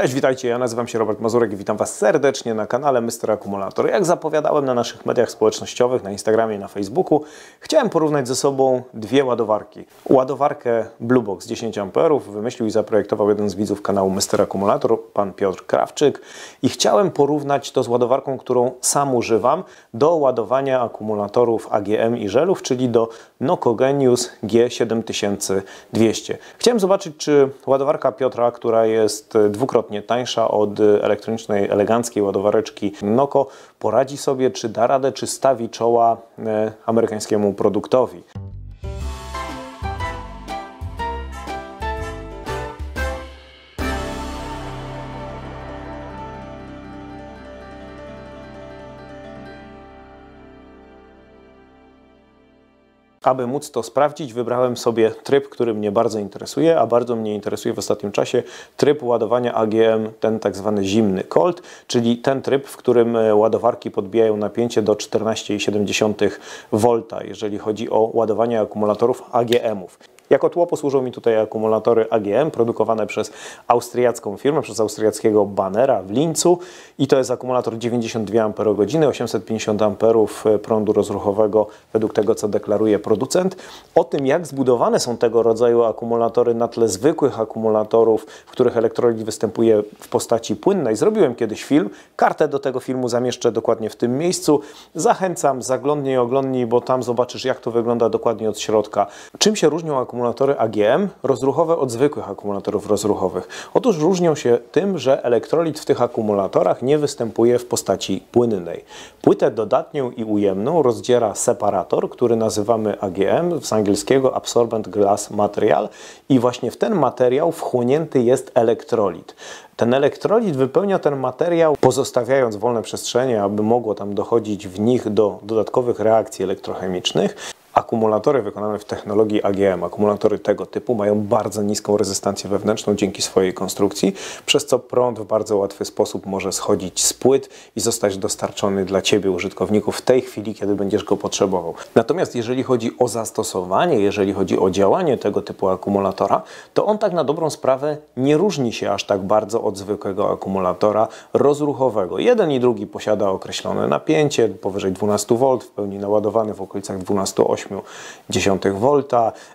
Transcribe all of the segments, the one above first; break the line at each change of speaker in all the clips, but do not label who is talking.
Cześć, witajcie, ja nazywam się Robert Mazurek i witam Was serdecznie na kanale Mr. Akumulator. Jak zapowiadałem na naszych mediach społecznościowych, na Instagramie i na Facebooku, chciałem porównać ze sobą dwie ładowarki. Ładowarkę Bluebox 10 A wymyślił i zaprojektował jeden z widzów kanału Mr. Akumulator, pan Piotr Krawczyk i chciałem porównać to z ładowarką, którą sam używam do ładowania akumulatorów AGM i żelów, czyli do Nokogenius G7200. Chciałem zobaczyć, czy ładowarka Piotra, która jest dwukrotnie dwukrotnie tańsza od elektronicznej, eleganckiej ładowareczki Noko, poradzi sobie, czy da radę, czy stawi czoła e, amerykańskiemu produktowi. Aby móc to sprawdzić, wybrałem sobie tryb, który mnie bardzo interesuje, a bardzo mnie interesuje w ostatnim czasie tryb ładowania AGM, ten tak zwany zimny cold, czyli ten tryb, w którym e, ładowarki podbijają napięcie do 14,7 V, jeżeli chodzi o ładowanie akumulatorów AGM-ów. Jako tło posłużą mi tutaj akumulatory AGM produkowane przez austriacką firmę, przez austriackiego Bannera w Lincu i to jest akumulator 92 Ah, 850 A prądu rozruchowego według tego, co deklaruje producent. O tym, jak zbudowane są tego rodzaju akumulatory na tle zwykłych akumulatorów, w których elektrolit występuje w postaci płynnej, zrobiłem kiedyś film. Kartę do tego filmu zamieszczę dokładnie w tym miejscu. Zachęcam, zaglądnij, oglądnij, bo tam zobaczysz, jak to wygląda dokładnie od środka. Czym się różnią akumulatory akumulatory AGM rozruchowe od zwykłych akumulatorów rozruchowych? Otóż różnią się tym, że elektrolit w tych akumulatorach nie występuje w postaci płynnej. Płytę dodatnią i ujemną rozdziera separator, który nazywamy AGM, z angielskiego Absorbent Glass Material i właśnie w ten materiał wchłonięty jest elektrolit. Ten elektrolit wypełnia ten materiał, pozostawiając wolne przestrzenie, aby mogło tam dochodzić w nich do dodatkowych reakcji elektrochemicznych. Akumulatory wykonane w technologii AGM, akumulatory tego typu mają bardzo niską rezystancję wewnętrzną dzięki swojej konstrukcji, przez co prąd w bardzo łatwy sposób może schodzić z płyt i zostać dostarczony dla Ciebie, użytkowników, w tej chwili, kiedy będziesz go potrzebował. Natomiast jeżeli chodzi o zastosowanie, jeżeli chodzi o działanie tego typu akumulatora, to on tak na dobrą sprawę nie różni się aż tak bardzo od zwykłego akumulatora rozruchowego. Jeden i drugi posiada określone napięcie, powyżej 12 V, w pełni naładowany w okolicach 12,8 0,8 V.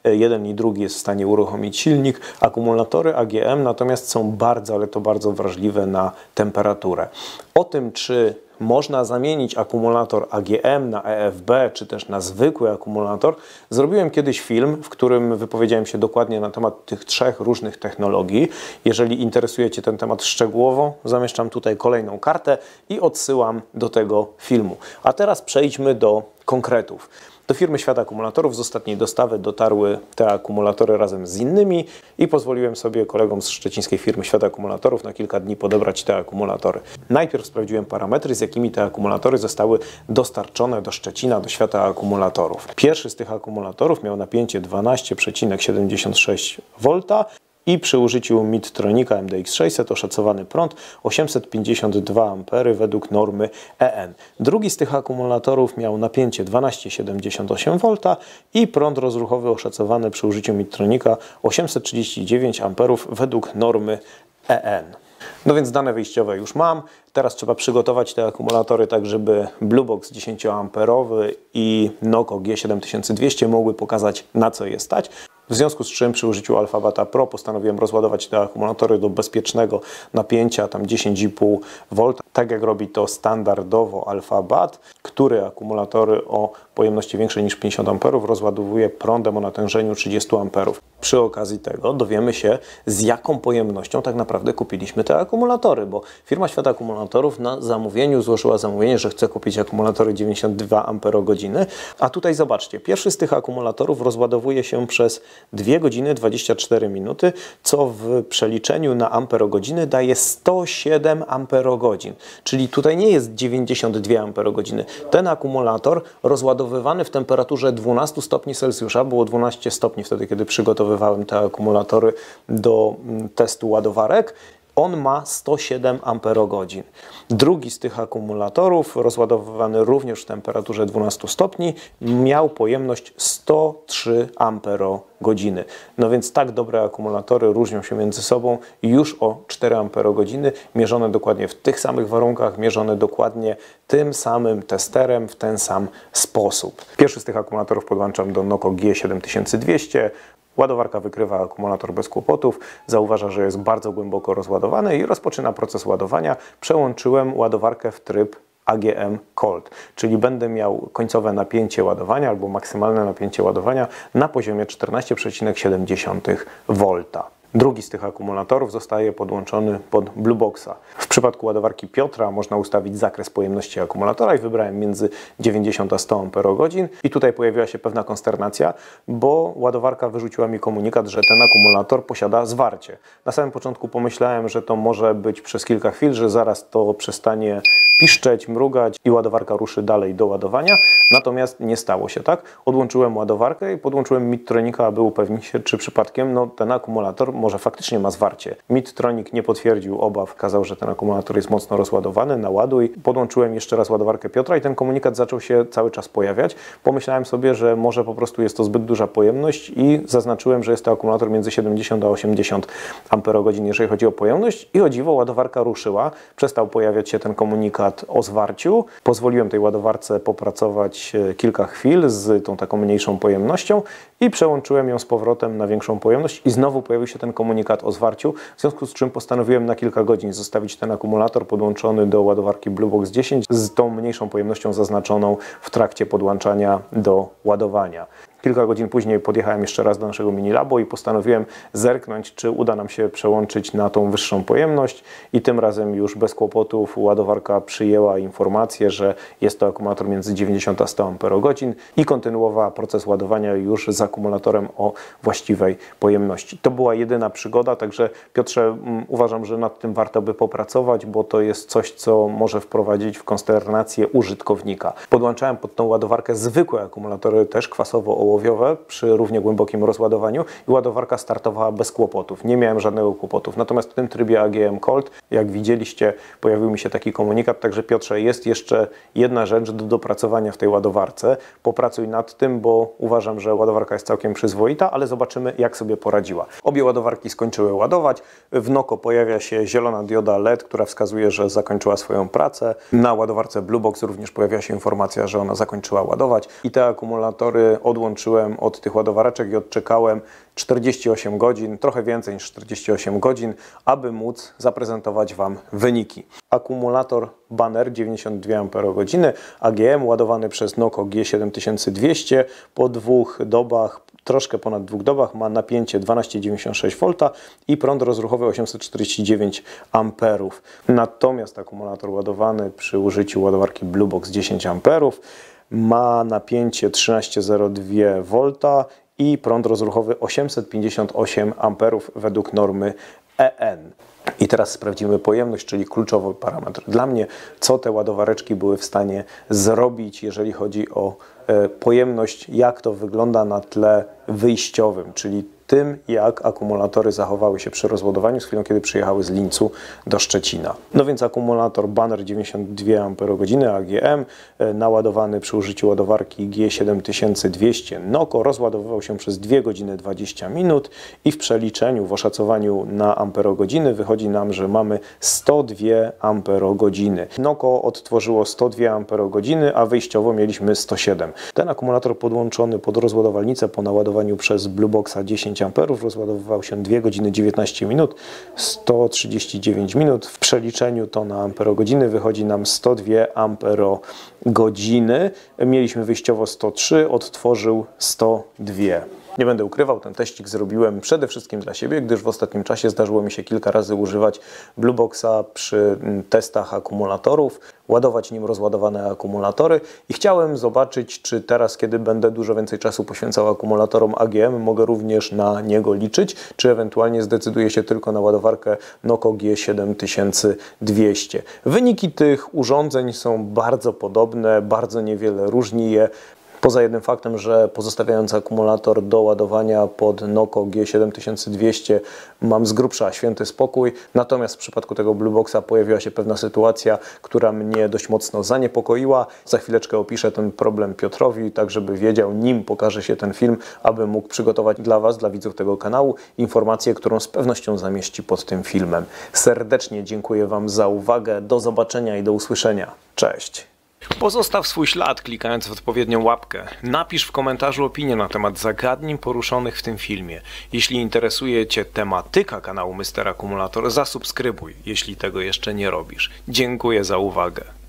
Jeden i drugi jest w stanie uruchomić silnik. Akumulatory AGM natomiast są bardzo, ale to bardzo wrażliwe na temperaturę. O tym, czy można zamienić akumulator AGM na EFB, czy też na zwykły akumulator. Zrobiłem kiedyś film, w którym wypowiedziałem się dokładnie na temat tych trzech różnych technologii. Jeżeli interesuje Cię ten temat szczegółowo, zamieszczam tutaj kolejną kartę i odsyłam do tego filmu. A teraz przejdźmy do konkretów. Do firmy Świat Akumulatorów z ostatniej dostawy dotarły te akumulatory razem z innymi i pozwoliłem sobie kolegom z szczecińskiej firmy Świat Akumulatorów na kilka dni podebrać te akumulatory. Najpierw sprawdziłem parametry, z jakimi te akumulatory zostały dostarczone do Szczecina, do Świata Akumulatorów. Pierwszy z tych akumulatorów miał napięcie 12,76 V, i przy użyciu Midtronika MDX600 oszacowany prąd 852 A według normy EN. Drugi z tych akumulatorów miał napięcie 12,78 V i prąd rozruchowy oszacowany przy użyciu Midtronika 839 A według normy EN. No więc dane wyjściowe już mam. Teraz trzeba przygotować te akumulatory tak, żeby Bluebox 10A i Noco G7200 mogły pokazać na co je stać. W związku z czym przy użyciu Alphabata Pro postanowiłem rozładować te akumulatory do bezpiecznego napięcia, tam 10,5 V, tak jak robi to standardowo Alphabat, który akumulatory o pojemności większej niż 50 A rozładowuje prądem o natężeniu 30 A. Przy okazji tego dowiemy się, z jaką pojemnością tak naprawdę kupiliśmy te akumulatory, bo firma Świata Akumulatorów na zamówieniu złożyła zamówienie, że chce kupić akumulatory 92 Ah, a tutaj zobaczcie, pierwszy z tych akumulatorów rozładowuje się przez 2 godziny 24 minuty, co w przeliczeniu na amperogodziny daje 107 amperogodzin, czyli tutaj nie jest 92 amperogodziny. Ten akumulator rozładowywany w temperaturze 12 stopni Celsjusza, było 12 stopni wtedy, kiedy przygotowywałem te akumulatory do mm, testu ładowarek, On ma 107 amperogodzin. Drugi z tych akumulatorów, rozładowywany również w temperaturze 12 stopni, miał pojemność 103 amperogodziny. No więc tak dobre akumulatory różnią się między sobą już o 4 amperogodziny, mierzone dokładnie w tych samych warunkach, mierzone dokładnie tym samym testerem, w ten sam sposób. Pierwszy z tych akumulatorów podłączam do Noco G7200. Ładowarka wykrywa akumulator bez kłopotów, zauważa, że jest bardzo głęboko rozładowany i rozpoczyna proces ładowania. Przełączyłem ładowarkę w tryb AGM Cold, czyli będę miał końcowe napięcie ładowania albo maksymalne napięcie ładowania na poziomie 14,7 V. Drugi z tych akumulatorów zostaje podłączony pod Blueboxa. W przypadku ładowarki Piotra można ustawić zakres pojemności akumulatora i wybrałem między 90 a 100 Ah. I tutaj pojawiła się pewna konsternacja, bo ładowarka wyrzuciła mi komunikat, że ten akumulator posiada zwarcie. Na samym początku pomyślałem, że to może być przez kilka chwil, że zaraz to przestanie piszczeć, mrugać i ładowarka ruszy dalej do ładowania. Natomiast nie stało się tak. Odłączyłem ładowarkę i podłączyłem Midtronika, aby upewnić się, czy przypadkiem no, ten akumulator może faktycznie ma zwarcie. Midtronik nie potwierdził obaw, kazał, że ten akumulator jest mocno rozładowany, naładuj. Podłączyłem jeszcze raz ładowarkę Piotra i ten komunikat zaczął się cały czas pojawiać. Pomyślałem sobie, że może po prostu jest to zbyt duża pojemność i zaznaczyłem, że jest to akumulator między 70 a 80 amperogodzin, jeżeli chodzi o pojemność i o dziwo ładowarka ruszyła. Przestał pojawiać się ten komunikat o zwarciu. Pozwoliłem tej ładowarce popracować e, kilka chwil z tą taką mniejszą pojemnością i przełączyłem ją z powrotem na większą pojemność i znowu pojawił się ten komunikat o zwarciu, w związku z czym postanowiłem na kilka godzin zostawić ten akumulator podłączony do ładowarki Bluebox 10 z tą mniejszą pojemnością zaznaczoną w trakcie podłączania do ładowania. Kilka godzin później podjechałem jeszcze raz do naszego mini labo i postanowiłem zerknąć, czy uda nam się przełączyć na tą wyższą pojemność i tym razem już bez kłopotów ładowarka przyjęła informację, że jest to akumulator między 90 a 100 Ah i kontynuowała proces ładowania już z akumulatorem o właściwej pojemności. To była jedyna przygoda, także Piotrze mm, uważam, że nad tym warto by popracować, bo to jest coś, co może wprowadzić w konsternację użytkownika. Podłączałem pod tą ładowarkę zwykłe akumulatory też kwasowo-ołowowe przy równie głębokim rozładowaniu i ładowarka startowała bez kłopotów. Nie miałem żadnego kłopotów. Natomiast w tym trybie AGM Cold, jak widzieliście, pojawił mi się taki komunikat, także Piotrze, jest jeszcze jedna rzecz do dopracowania w tej ładowarce. Popracuj nad tym, bo uważam, że ładowarka jest całkiem przyzwoita, ale zobaczymy, jak sobie poradziła. Obie ładowarki skończyły ładować. W Noko pojawia się zielona dioda LED, która wskazuje, że zakończyła swoją pracę. Na ładowarce Bluebox również pojawia się informacja, że ona zakończyła ładować i te akumulatory odłączyły od tych ładowareczek i odczekałem 48 godzin, trochę więcej niż 48 godzin, aby móc zaprezentować Wam wyniki. Akumulator Banner 92 Ah AGM ładowany przez Noco G7200 po dwóch dobach, troszkę ponad dwóch dobach ma napięcie 12,96 V i prąd rozruchowy 849 A. Natomiast akumulator ładowany przy użyciu ładowarki Bluebox 10 A ma napięcie 13,02 V i prąd rozruchowy 858 A według normy EN. I teraz sprawdzimy pojemność, czyli kluczowy parametr dla mnie, co te ładowareczki były w stanie zrobić, jeżeli chodzi o e, pojemność, jak to wygląda na tle wyjściowym, czyli tym, jak akumulatory zachowały się przy rozładowaniu z chwilą, kiedy przyjechały z Lincu do Szczecina. No więc akumulator Banner 92 Ah AGM naładowany przy użyciu ładowarki G7200 Noco rozładowywał się przez 2 godziny 20 minut i w przeliczeniu, w oszacowaniu na amperogodziny wychodzi nam, że mamy 102 amperogodziny. Noco odtworzyło 102 amperogodziny, a wyjściowo mieliśmy 107. Ten akumulator podłączony pod rozładowalnicę po naładowaniu przez Blueboxa 10 10 amperów, rozładowywał się 2 godziny 19 minut, 139 minut. W przeliczeniu to na amperogodziny wychodzi nam 102 amperogodziny. Mieliśmy wyjściowo 103, odtworzył 102. Nie będę ukrywał, ten teścik zrobiłem przede wszystkim dla siebie, gdyż w ostatnim czasie zdarzyło mi się kilka razy używać Blueboxa przy mm, testach akumulatorów, ładować nim rozładowane akumulatory i chciałem zobaczyć, czy teraz, kiedy będę dużo więcej czasu poświęcał akumulatorom AGM, mogę również na niego liczyć, czy ewentualnie zdecyduję się tylko na ładowarkę Noco G7200. Wyniki tych urządzeń są bardzo podobne, bardzo niewiele różni je Poza jednym faktem, że pozostawiając akumulator do ładowania pod Noco G7200 mam z grubsza święty spokój. Natomiast w przypadku tego Blue Boxa pojawiła się pewna sytuacja, która mnie dość mocno zaniepokoiła. Za chwileczkę opiszę ten problem Piotrowi, tak żeby wiedział, nim pokaże się ten film, aby mógł przygotować dla Was, dla widzów tego kanału, informację, którą z pewnością zamieści pod tym filmem. Serdecznie dziękuję Wam za uwagę. Do zobaczenia i do usłyszenia. Cześć! Pozostaw swój ślad klikając w odpowiednią łapkę. Napisz w komentarzu opinię na temat zagadnień poruszonych w tym filmie. Jeśli interesuje Cię tematyka kanału Mr. Akumulator, zasubskrybuj, jeśli tego jeszcze nie robisz. Dziękuję za uwagę.